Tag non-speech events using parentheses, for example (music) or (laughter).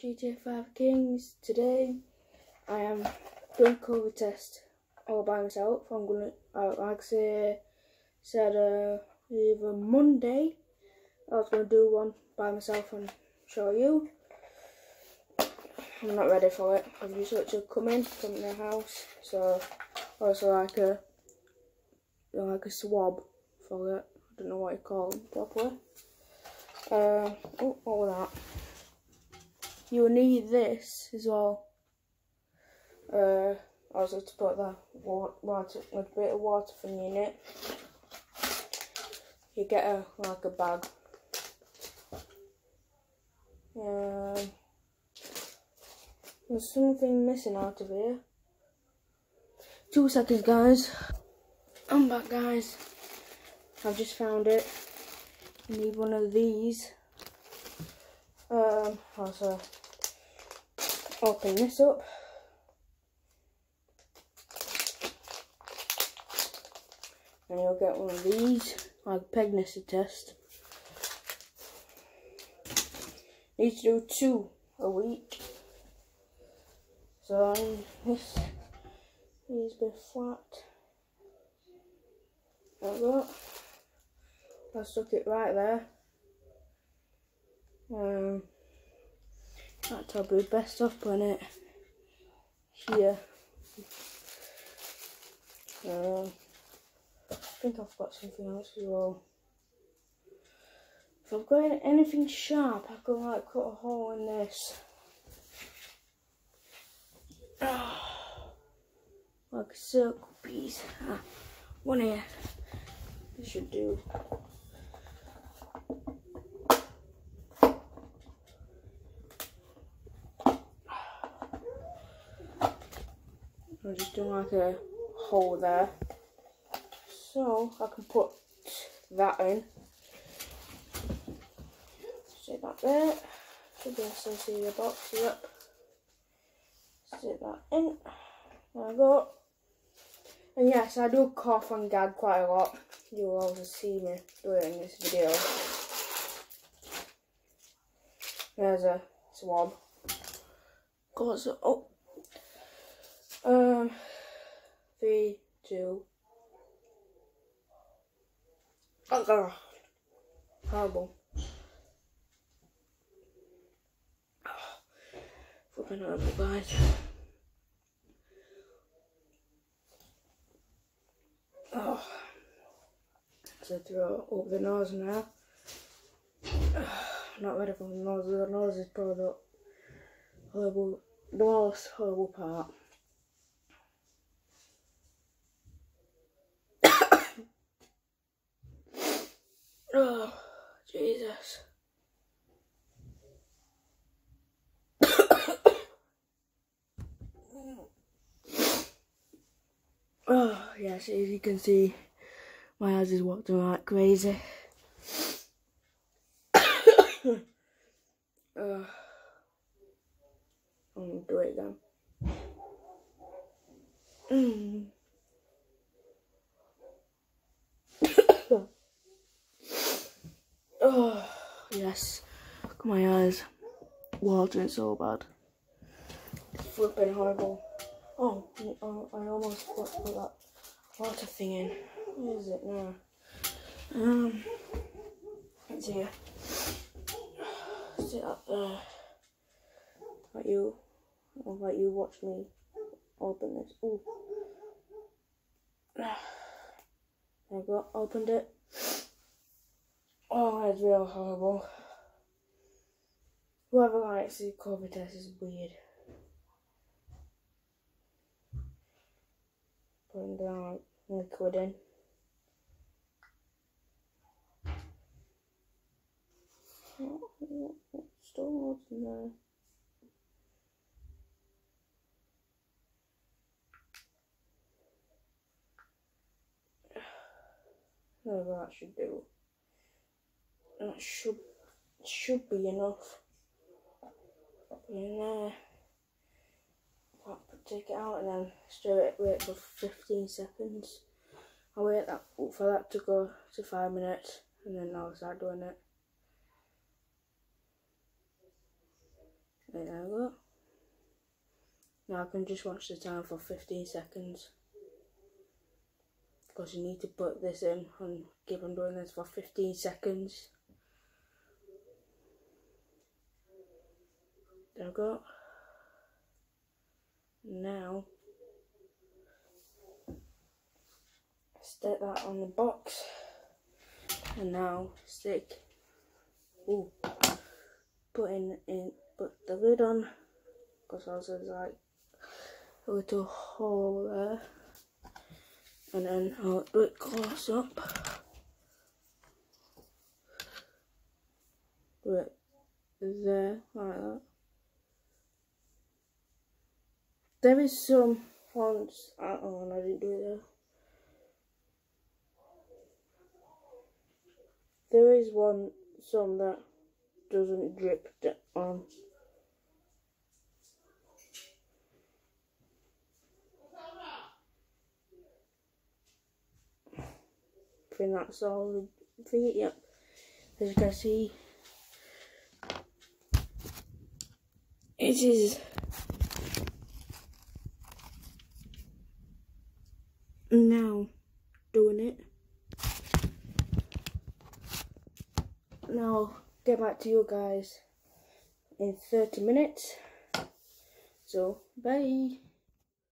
GTA 5 Kings. Today I am doing COVID test all by myself. I'm gonna, uh, like I say, said uh, either Monday I was gonna do one by myself and show you. I'm not ready for it. I've just come in from the house, so also like a like a swab for it. I don't know what you call them properly. Uh, oh, what was that? You'll need this as well. Uh, also to put the water, a bit of water from in it. You get a like a bag. Um, there's something missing out of here. Two seconds, guys. I'm back, guys. I've just found it. You need one of these. Um, also, open this up. And you'll get one of these, like pregnancy test. Need to do two a week. So this needs to be flat. Like that. I stuck it right there. Um, that's probably best off it here. Um, I think I've got something else as well. If I've got anything sharp, I can like cut a hole in this. (sighs) like a circle piece. Ah, one here. This should do. I'm just doing like a hole there. So I can put that in. Stick that there. Should be able to see the box, yep. Stick that in. There I go. And yes, I do cough and gag quite a lot. You will also see me do it in this video. There's a swab. Cause oh um three, two. Oh god. Horrible. (sighs) Flipping horrible guys. Oh, so throw up the nose now. (sighs) Not ready for the nose. The nose is probably the horrible, the most horrible part. oh, Jesus. Oh, yes, as you can see, my eyes is watering like crazy. uh, I'm gonna do it again. Mm. Oh, yes. Look at my eyes. Water Watering so bad. It's flipping horrible. Oh, oh, I almost put, put that water thing in. Where is it now? Um, it's here. Sit up there. Let you, I'll let you watch me open this. Ooh. There you go, opened it. Oh, it's real horrible. Whoever likes the COVID test is weird. putting the liquid in. Still loads in there. No, that should do. That should should be enough. in there take it out and then stir it, wait for 15 seconds. I'll wait that for that to go to 5 minutes and then I'll start doing it. There we go. Now I can just watch the time for 15 seconds. Because you need to put this in and keep on doing this for 15 seconds. There we go. Now, stick that on the box. And now stick, ooh, put in, in put the lid on. Because there's like a little hole there. And then I'll do it close up. Do it there, like that. There is some fonts, oh, I didn't do it there. There is one, some that doesn't drip on. I think that's all the yep. As you can see, it is now doing it. Now I'll get back to you guys in 30 minutes. So, bye.